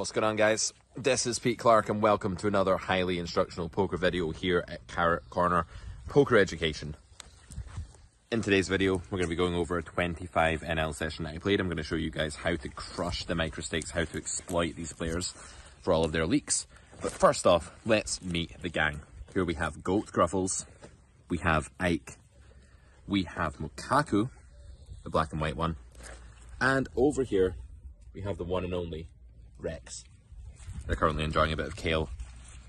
What's going on guys? This is Pete Clark and welcome to another highly instructional poker video here at Carrot Corner Poker Education. In today's video, we're going to be going over a 25 NL session that I played. I'm going to show you guys how to crush the micro stakes, how to exploit these players for all of their leaks. But first off, let's meet the gang. Here we have Goat Gruffles, we have Ike, we have Mukaku, the black and white one, and over here we have the one and only Rex. They're currently enjoying a bit of kale.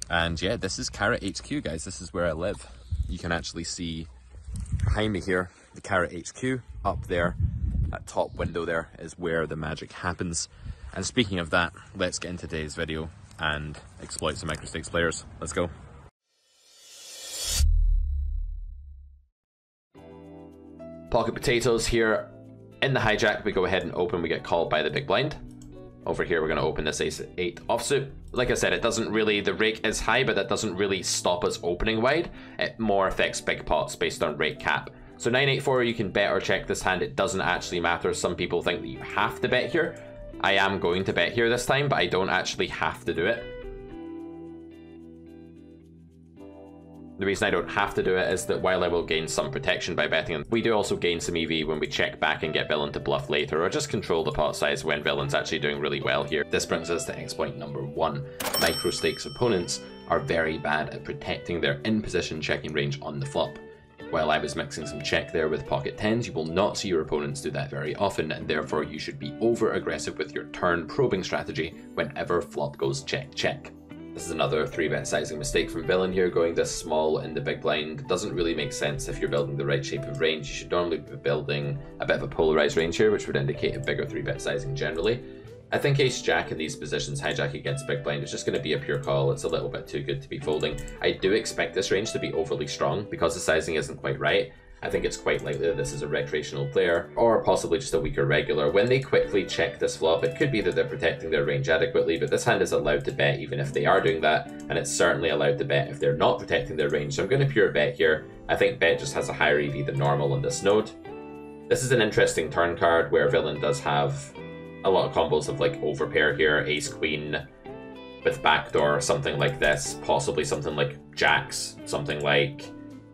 And yeah, this is Carrot HQ, guys. This is where I live. You can actually see behind me here, the Carrot HQ. Up there, that top window there is where the magic happens. And speaking of that, let's get into today's video and exploit some microstakes players. Let's go. Pocket potatoes here. In the hijack, we go ahead and open, we get called by the big blind. Over here, we're going to open this ace 8 offsuit. Like I said, it doesn't really, the rake is high, but that doesn't really stop us opening wide. It more affects big pots based on rake cap. So 984, you can bet or check this hand. It doesn't actually matter. Some people think that you have to bet here. I am going to bet here this time, but I don't actually have to do it. The reason I don't have to do it is that while I will gain some protection by betting, we do also gain some EV when we check back and get villain to bluff later, or just control the pot size when villain's actually doing really well here. This brings us to exploit number one. Micro stakes opponents are very bad at protecting their in-position checking range on the flop. While I was mixing some check there with pocket tens, you will not see your opponents do that very often, and therefore you should be over aggressive with your turn probing strategy whenever flop goes check check. This is another 3-bet sizing mistake from Villain here, going this small in the big blind doesn't really make sense if you're building the right shape of range. You should normally be building a bit of a polarized range here, which would indicate a bigger 3-bet sizing generally. I think ace-jack in these positions, hijack against big blind, is just going to be a pure call. It's a little bit too good to be folding. I do expect this range to be overly strong because the sizing isn't quite right. I think it's quite likely that this is a recreational player, or possibly just a weaker regular. When they quickly check this flop, it could be that they're protecting their range adequately, but this hand is allowed to bet even if they are doing that, and it's certainly allowed to bet if they're not protecting their range. So I'm going to pure bet here. I think bet just has a higher EV than normal on this node. This is an interesting turn card where villain does have a lot of combos of like overpair here, ace queen with backdoor, something like this, possibly something like jacks, something like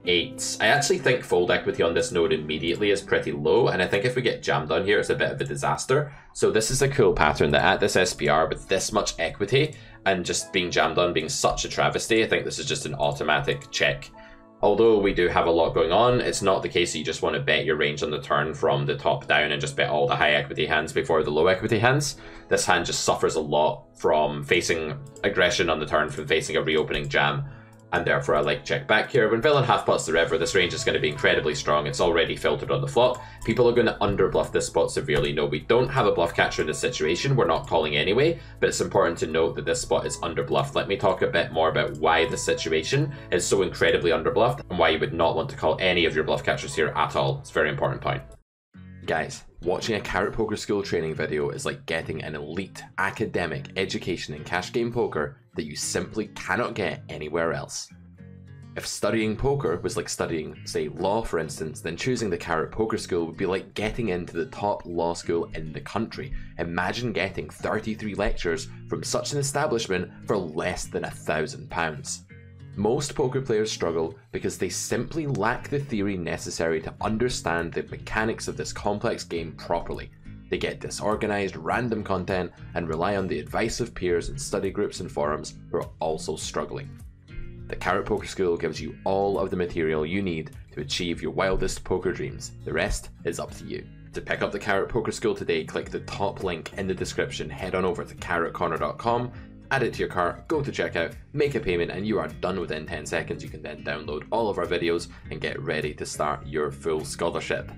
eight. I actually think fold equity on this node immediately is pretty low, and I think if we get jammed on here, it's a bit of a disaster. So this is a cool pattern that at this SPR with this much equity and just being jammed on being such a travesty, I think this is just an automatic check. Although we do have a lot going on, it's not the case that you just want to bet your range on the turn from the top down and just bet all the high equity hands before the low equity hands. This hand just suffers a lot from facing aggression on the turn, from facing a reopening jam and therefore I like check back here. When villain half pots the river, this range is going to be incredibly strong. It's already filtered on the flop. People are going to underbluff this spot severely. No, we don't have a bluff catcher in this situation. We're not calling anyway, but it's important to note that this spot is underbluffed. Let me talk a bit more about why the situation is so incredibly underbluffed and why you would not want to call any of your bluff catchers here at all. It's a very important point. Guys, watching a Carrot Poker School training video is like getting an elite academic education in cash game poker that you simply cannot get anywhere else. If studying poker was like studying, say, law for instance, then choosing the Carrot Poker School would be like getting into the top law school in the country. Imagine getting 33 lectures from such an establishment for less than a thousand pounds. Most poker players struggle because they simply lack the theory necessary to understand the mechanics of this complex game properly. They get disorganized, random content and rely on the advice of peers and study groups and forums who are also struggling. The Carrot Poker School gives you all of the material you need to achieve your wildest poker dreams. The rest is up to you. To pick up the Carrot Poker School today, click the top link in the description, head on over to carrotcorner.com add it to your cart, go to checkout, make a payment, and you are done within 10 seconds. You can then download all of our videos and get ready to start your full scholarship.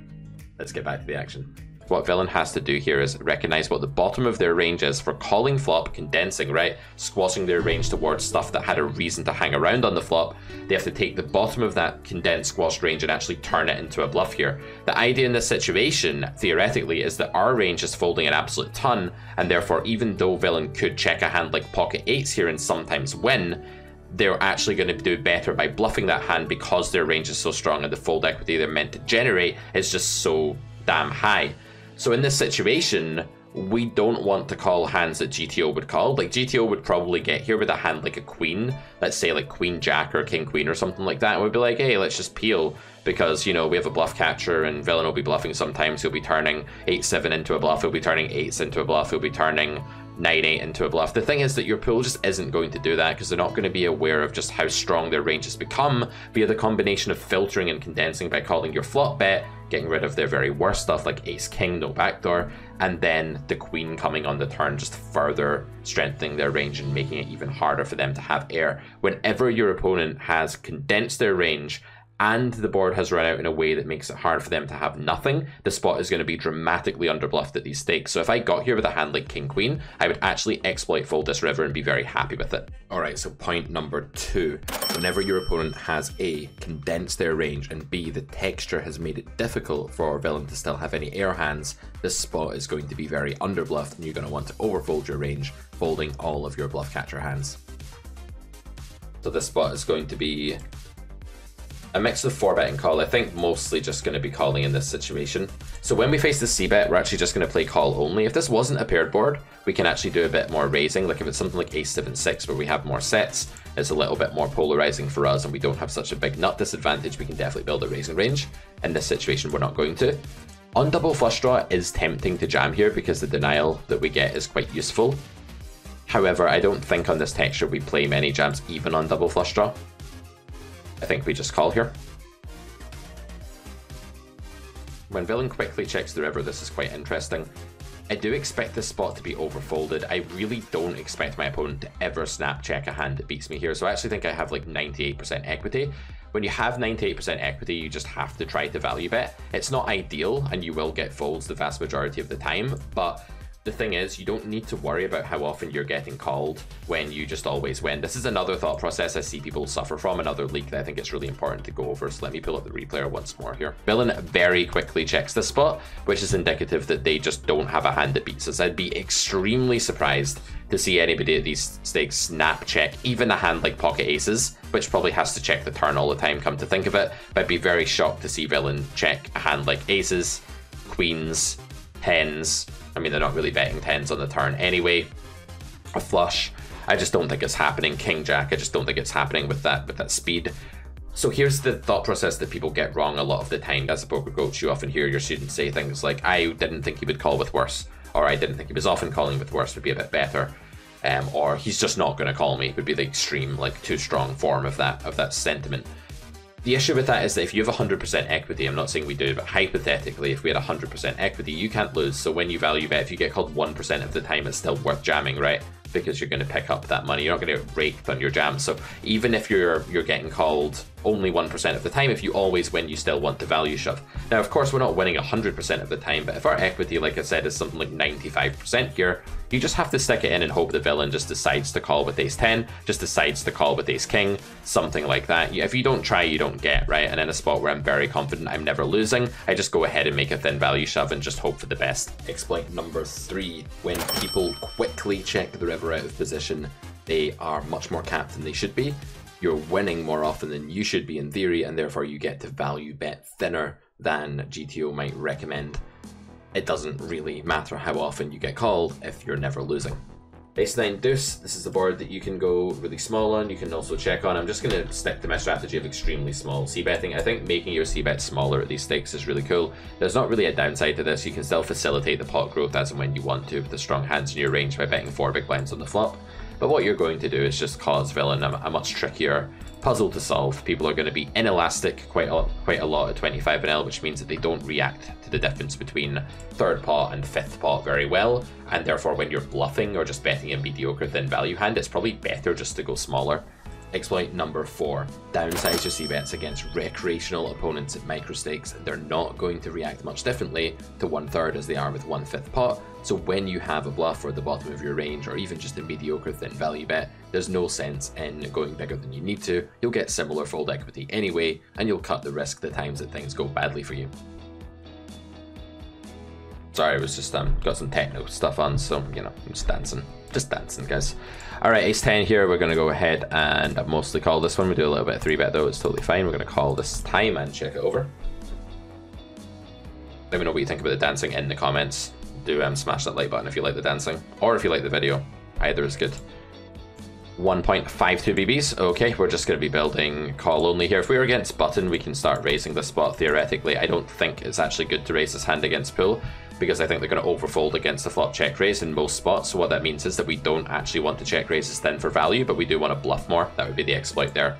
Let's get back to the action. What villain has to do here is recognize what the bottom of their range is for calling flop, condensing, right? Squashing their range towards stuff that had a reason to hang around on the flop. They have to take the bottom of that condensed squashed range and actually turn it into a bluff here. The idea in this situation, theoretically, is that our range is folding an absolute ton, and therefore even though villain could check a hand like pocket eights here and sometimes win, they're actually going to do better by bluffing that hand because their range is so strong and the fold equity they're meant to generate is just so damn high. So in this situation, we don't want to call hands that GTO would call. Like GTO would probably get here with a hand like a queen, let's say like queen jack or king queen or something like that. And we'd be like, hey, let's just peel because you know we have a bluff catcher and villain will be bluffing sometimes. He'll be turning eight seven into a bluff. He'll be turning eights into a bluff. He'll be turning 9-8 into a bluff. The thing is that your pool just isn't going to do that because they're not going to be aware of just how strong their range has become via the combination of filtering and condensing by calling your flop bet, getting rid of their very worst stuff like ace king, no backdoor, and then the queen coming on the turn, just further strengthening their range and making it even harder for them to have air. Whenever your opponent has condensed their range and the board has run out in a way that makes it hard for them to have nothing, the spot is going to be dramatically underbluffed at these stakes. So if I got here with a hand like King Queen, I would actually exploit Fold this river and be very happy with it. Alright, so point number two. Whenever your opponent has A, condensed their range, and B, the texture has made it difficult for our villain to still have any air hands, this spot is going to be very underbluffed and you're going to want to overfold your range, folding all of your bluff catcher hands. So this spot is going to be a mix of 4-bet and call. I think mostly just going to be calling in this situation. So when we face the C-bet, we're actually just going to play call only. If this wasn't a paired board, we can actually do a bit more raising. Like if it's something like ace 7 6 where we have more sets, it's a little bit more polarizing for us and we don't have such a big nut disadvantage, we can definitely build a raising range. In this situation, we're not going to. On double flush draw is tempting to jam here because the denial that we get is quite useful. However, I don't think on this texture we play many jams even on double flush draw. I think we just call here. When villain quickly checks the river, this is quite interesting. I do expect this spot to be overfolded. I really don't expect my opponent to ever snap check a hand that beats me here. So I actually think I have like 98% equity. When you have 98% equity, you just have to try to value bet. It's not ideal and you will get folds the vast majority of the time, but the thing is, you don't need to worry about how often you're getting called when you just always win. This is another thought process I see people suffer from, another leak that I think it's really important to go over. So let me pull up the replayer once more here. Villain very quickly checks this spot, which is indicative that they just don't have a hand that beats us. I'd be extremely surprised to see anybody at these stakes snap check even a hand like pocket aces, which probably has to check the turn all the time, come to think of it. But I'd be very shocked to see Villain check a hand like aces, queens, tens, I mean, they're not really betting tens on the turn anyway. A flush, I just don't think it's happening. King Jack, I just don't think it's happening with that with that speed. So here's the thought process that people get wrong a lot of the time. As a poker coach, you often hear your students say things like, "I didn't think he would call with worse," or "I didn't think he was often calling with worse would be a bit better." Um, or he's just not going to call me would be the extreme, like too strong form of that of that sentiment. The issue with that is that if you have 100% equity, I'm not saying we do, but hypothetically, if we had 100% equity, you can't lose. So when you value bet, if you get called 1% of the time, it's still worth jamming, right? Because you're going to pick up that money. You're not going to get on your jam. So even if you're you're getting called only 1% of the time, if you always win, you still want to value shove. Now, of course, we're not winning 100% of the time, but if our equity, like I said, is something like 95% here, you just have to stick it in and hope the villain just decides to call with ace 10, just decides to call with ace king, something like that. If you don't try, you don't get, right? And in a spot where I'm very confident I'm never losing, I just go ahead and make a thin value shove and just hope for the best. Exploit number three, when people quickly check the river out of position, they are much more capped than they should be. You're winning more often than you should be in theory, and therefore you get to value bet thinner than GTO might recommend it doesn't really matter how often you get called if you're never losing. Ace 9 Deuce, this is the board that you can go really small on, you can also check on. I'm just going to stick to my strategy of extremely small c-betting. I think making your c-bet smaller at these stakes is really cool. There's not really a downside to this, you can still facilitate the pot growth as and when you want to with the strong hands in your range by betting 4 big blinds on the flop. But what you're going to do is just cause Villain a, a much trickier puzzle to solve. People are going to be inelastic quite a, quite a lot at 25 NL, which means that they don't react to the difference between third pot and fifth pot very well, and therefore when you're bluffing or just betting a mediocre thin value hand, it's probably better just to go smaller. Exploit number four. Downsize your c-bets against recreational opponents at micro stakes. They're not going to react much differently to one third as they are with one fifth pot. So when you have a bluff or the bottom of your range, or even just a mediocre thin value bet, there's no sense in going bigger than you need to. You'll get similar fold equity anyway, and you'll cut the risk the times that things go badly for you. Sorry, I was just um got some techno stuff on, so you know, I'm just dancing. Just dancing, guys. Alright, ace 10 here, we're going to go ahead and mostly call this one. We do a little bit of 3-bet though, it's totally fine. We're going to call this time and check it over. Let me know what you think about the dancing in the comments do um, smash that like button if you like the dancing, or if you like the video. Either is good. 1.52 BBs. Okay, we're just going to be building call only here. If we are against button, we can start raising the spot theoretically. I don't think it's actually good to raise this hand against pool because I think they're going to overfold against the flop check raise in most spots. So what that means is that we don't actually want to check raise as thin for value, but we do want to bluff more. That would be the exploit there.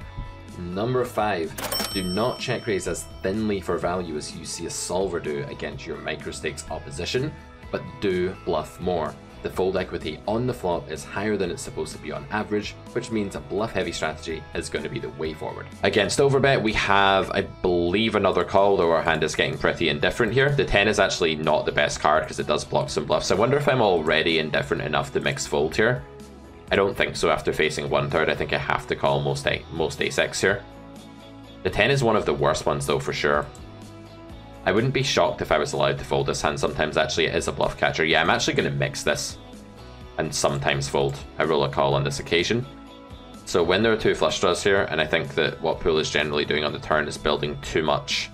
Number five, do not check raise as thinly for value as you see a solver do against your microstakes opposition, but do bluff more. The fold equity on the flop is higher than it's supposed to be on average, which means a bluff heavy strategy is going to be the way forward. Against overbet, we have, I believe, another call, though our hand is getting pretty indifferent here. The 10 is actually not the best card because it does block some bluffs. I wonder if I'm already indifferent enough to mix fold here. I don't think so after facing one third. I think I have to call most, a most ace-x here. The 10 is one of the worst ones though for sure. I wouldn't be shocked if I was allowed to fold this hand sometimes. Actually, it is a bluff catcher. Yeah, I'm actually going to mix this and sometimes fold. I roll a call on this occasion. So when there are two flush draws here, and I think that what Pool is generally doing on the turn is building too much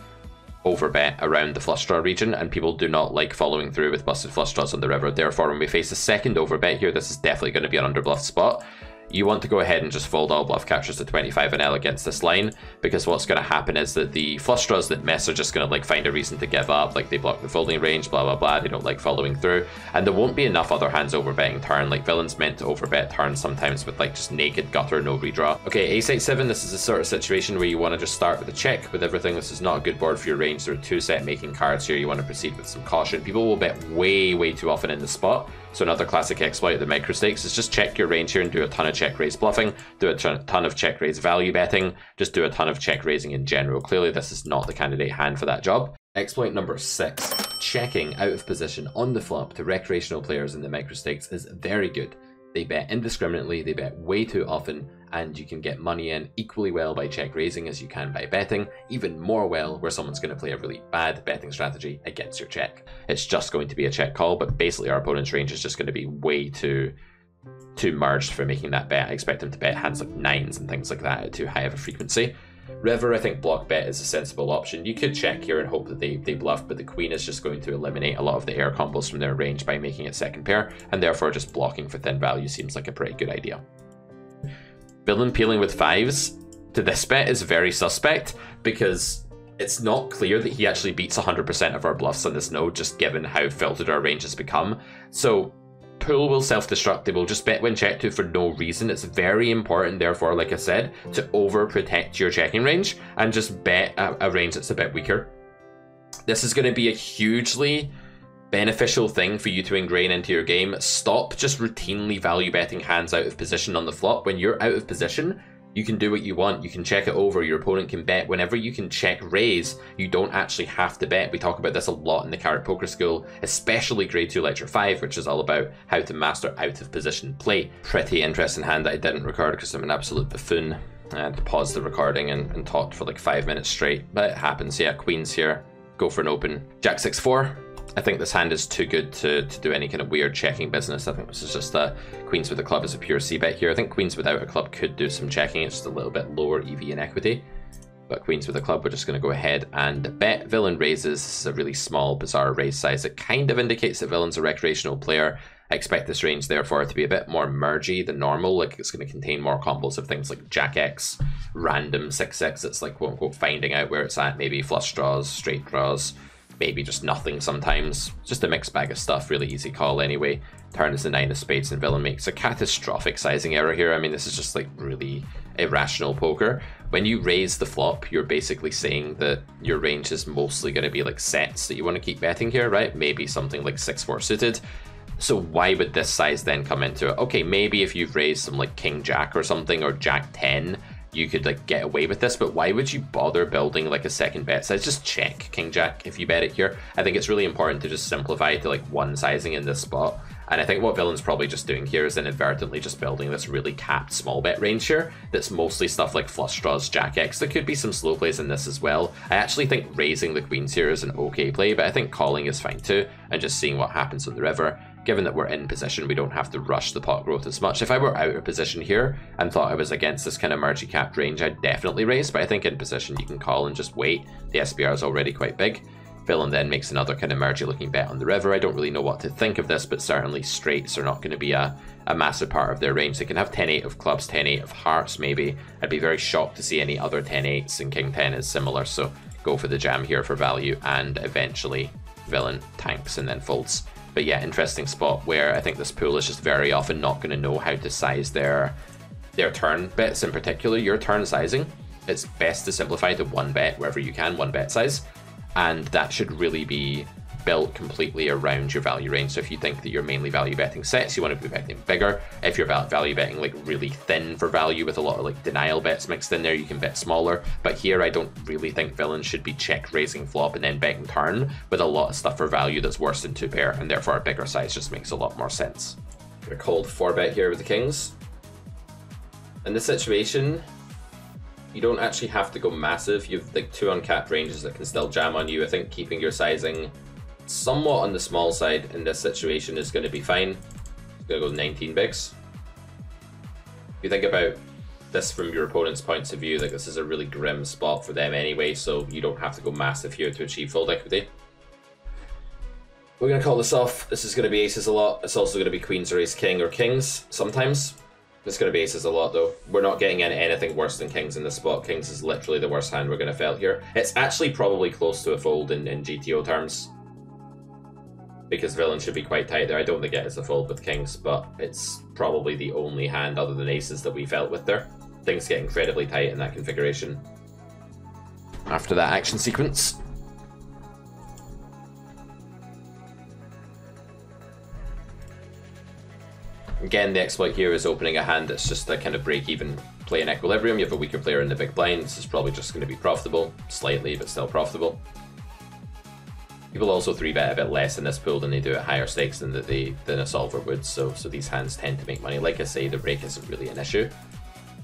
overbet around the flush draw region, and people do not like following through with busted flush draws on the river. Therefore, when we face a second overbet here, this is definitely going to be an underbluff spot you want to go ahead and just fold all bluff catchers to 25 NL against this line, because what's going to happen is that the flush draws that miss are just going to like find a reason to give up, like they block the folding range, blah blah blah, they don't like following through, and there won't be enough other hands overbetting turn, like villains meant to overbet turn sometimes with like just naked gutter, no redraw. Okay, ace 8 7, this is the sort of situation where you want to just start with a check with everything, this is not a good board for your range, there are two set making cards here, you want to proceed with some caution. People will bet way, way too often in the spot, so another classic exploit the micro stakes is just check your range here and do a ton of check raise bluffing, do a ton of check raise value betting, just do a ton of check raising in general. Clearly this is not the candidate hand for that job. Exploit number six, checking out of position on the flop to recreational players in the micro stakes is very good. They bet indiscriminately, they bet way too often, and you can get money in equally well by check raising as you can by betting, even more well where someone's going to play a really bad betting strategy against your check. It's just going to be a check call, but basically our opponent's range is just going to be way too too merged for making that bet. I expect him to bet hands like nines and things like that at too high of a frequency. River, I think block bet is a sensible option. You could check here and hope that they, they bluff, but the queen is just going to eliminate a lot of the air combos from their range by making it second pair, and therefore just blocking for thin value seems like a pretty good idea. Villain peeling with fives to this bet is very suspect because it's not clear that he actually beats 100% of our bluffs on this node, just given how filtered our range has become. So pool will self-destruct. They will just bet when checked to for no reason. It's very important, therefore, like I said, to overprotect your checking range and just bet a, a range that's a bit weaker. This is going to be a hugely beneficial thing for you to ingrain into your game. Stop just routinely value betting hands out of position on the flop. When you're out of position, you can do what you want. You can check it over. Your opponent can bet. Whenever you can check raise, you don't actually have to bet. We talk about this a lot in the Carrot Poker School, especially Grade 2 Lecture 5, which is all about how to master out of position play. Pretty interesting hand that I didn't record because I'm an absolute buffoon. and pause the recording and, and talked for like five minutes straight. But it happens, yeah. Queen's here. Go for an open. Jack 6 4. I think this hand is too good to, to do any kind of weird checking business. I think this is just a Queens with a club is a pure C bet here. I think Queens without a club could do some checking. It's just a little bit lower EV in equity. But Queens with a club, we're just going to go ahead and bet. Villain raises. This is a really small, bizarre raise size. It kind of indicates that Villain's a recreational player. I expect this range, therefore, to be a bit more mergy than normal. Like, it's going to contain more combos of things like Jack X, random 6-6. It's like, quote unquote, finding out where it's at. Maybe flush draws, straight draws, maybe just nothing sometimes. Just a mixed bag of stuff, really easy call anyway. Turn is the nine of spades and villain makes a catastrophic sizing error here. I mean, this is just like really irrational poker. When you raise the flop, you're basically saying that your range is mostly going to be like sets that you want to keep betting here, right? Maybe something like 6-4 suited. So why would this size then come into it? Okay, maybe if you've raised some like King Jack or something or Jack 10, you could like get away with this, but why would you bother building like a second bet size? Just check King Jack if you bet it here. I think it's really important to just simplify it to like one sizing in this spot. And I think what Villain's probably just doing here is inadvertently just building this really capped small bet range here that's mostly stuff like flush draws, jack X. There could be some slow plays in this as well. I actually think raising the queens here is an okay play, but I think calling is fine too, and just seeing what happens on the river given that we're in position, we don't have to rush the pot growth as much. If I were out of position here and thought I was against this kind of mergy capped range, I'd definitely raise, but I think in position you can call and just wait. The SPR is already quite big. Villain then makes another kind of mergy looking bet on the river. I don't really know what to think of this, but certainly straights are not going to be a, a massive part of their range. They can have 10 8 of clubs, 10 8 of hearts, maybe. I'd be very shocked to see any other 10 8s, and King 10 is similar, so go for the jam here for value, and eventually Villain tanks and then folds. But yeah, interesting spot where I think this pool is just very often not going to know how to size their their turn bets in particular. Your turn sizing, it's best to simplify to one bet wherever you can, one bet size and that should really be built completely around your value range. So if you think that you're mainly value betting sets, you want to be betting bigger. If you're value betting like really thin for value with a lot of like denial bets mixed in there, you can bet smaller. But here I don't really think villains should be check raising flop and then betting turn with a lot of stuff for value that's worse than two pair, and therefore a bigger size just makes a lot more sense. We're called four bet here with the kings. In this situation, you don't actually have to go massive. You've like two uncapped ranges that can still jam on you. I think keeping your sizing somewhat on the small side in this situation is going to be fine. It's going to go 19 bigs. If you think about this from your opponent's points of view, like this is a really grim spot for them anyway, so you don't have to go massive here to achieve fold equity. We're going to call this off. This is going to be aces a lot. It's also going to be queens or ace king or kings sometimes. It's going to be aces a lot, though. We're not getting in anything worse than kings in this spot. Kings is literally the worst hand we're going to fail here. It's actually probably close to a fold in, in GTO terms. Because villain should be quite tight there. I don't think it is a fold with kings, but it's probably the only hand other than aces that we felt with there. Things get incredibly tight in that configuration. After that action sequence, Again, the exploit here is opening a hand that's just a kind of break-even play in equilibrium. You have a weaker player in the big blind. This is probably just going to be profitable, slightly, but still profitable. People also three bet a bit less in this pool than they do at higher stakes than the, than a solver would. So so these hands tend to make money. Like I say, the rake isn't really an issue.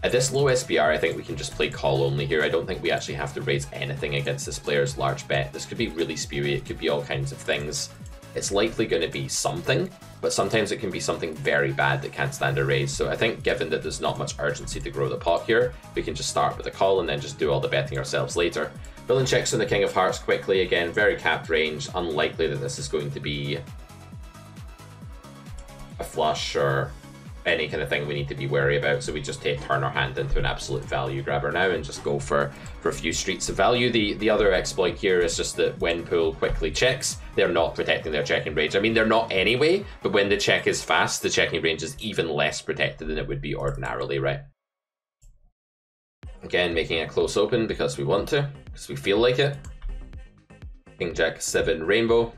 At this low SPR, I think we can just play call only here. I don't think we actually have to raise anything against this player's large bet. This could be really spewy. It could be all kinds of things. It's likely going to be something, but sometimes it can be something very bad that can't stand a raise. So I think given that there's not much urgency to grow the pot here, we can just start with a call and then just do all the betting ourselves later. Villain checks on the King of Hearts quickly, again, very capped range, unlikely that this is going to be a flush or any kind of thing we need to be wary about. So we just take turn our hand into an absolute value grabber now and just go for for a few streets of value. The the other exploit here is just that when pool quickly checks, they're not protecting their checking range. I mean they're not anyway, but when the check is fast, the checking range is even less protected than it would be ordinarily, right? Again, making a close open because we want to, because we feel like it. King Jack 7 Rainbow.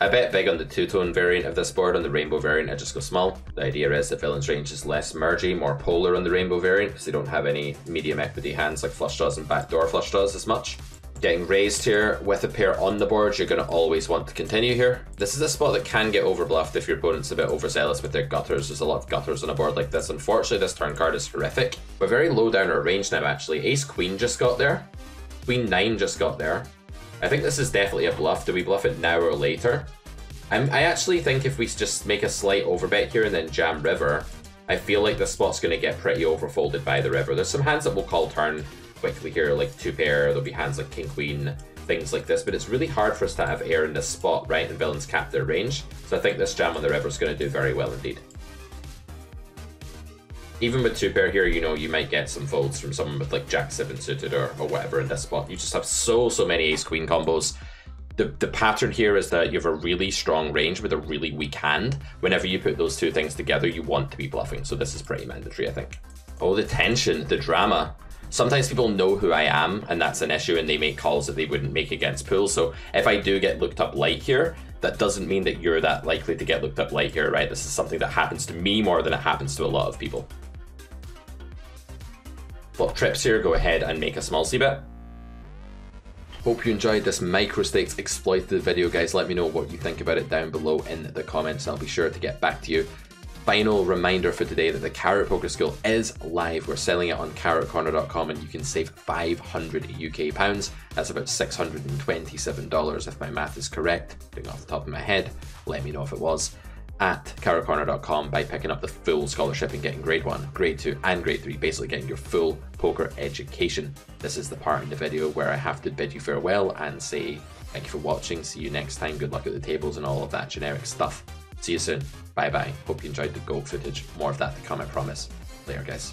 I bet big on the two-tone variant of this board. On the rainbow variant, I just go small. The idea is that villain's range is less mergy, more polar on the rainbow variant, because they don't have any medium equity hands like flush draws and backdoor flush draws as much. Getting raised here with a pair on the board, you're going to always want to continue here. This is a spot that can get overbluffed if your opponent's a bit overzealous with their gutters. There's a lot of gutters on a board like this. Unfortunately, this turn card is horrific. We're very low down our range now, actually. Ace-Queen just got there. Queen-9 just got there. I think this is definitely a bluff. Do we bluff it now or later? I'm, I actually think if we just make a slight overbet here and then jam river, I feel like this spot's going to get pretty overfolded by the river. There's some hands that will call turn quickly here, like two pair. There'll be hands like king queen, things like this. But it's really hard for us to have air in this spot, right? And villains cap their range. So I think this jam on the river is going to do very well indeed. Even with two pair here, you know, you might get some folds from someone with like jack seven suited or, or whatever in this spot. You just have so, so many ace queen combos the, the pattern here is that you have a really strong range with a really weak hand. Whenever you put those two things together, you want to be bluffing. So this is pretty mandatory, I think. Oh, the tension, the drama. Sometimes people know who I am, and that's an issue, and they make calls that they wouldn't make against pool. So if I do get looked up light here, that doesn't mean that you're that likely to get looked up light here, right? This is something that happens to me more than it happens to a lot of people. Flop trips here, go ahead and make a small c bet. Hope you enjoyed this microstakes exploited video, guys. Let me know what you think about it down below in the comments, I'll be sure to get back to you. Final reminder for today that the Carrot Poker School is live. We're selling it on carrotcorner.com and you can save 500 UK pounds. That's about $627 if my math is correct. Being off the top of my head, let me know if it was at carrotcorner.com by picking up the full scholarship and getting grade 1, grade 2 and grade 3, basically getting your full poker education. This is the part in the video where I have to bid you farewell and say Thank you for watching. See you next time. Good luck at the tables and all of that generic stuff. See you soon. Bye bye. Hope you enjoyed the gold footage. More of that to come, I promise. Later, guys.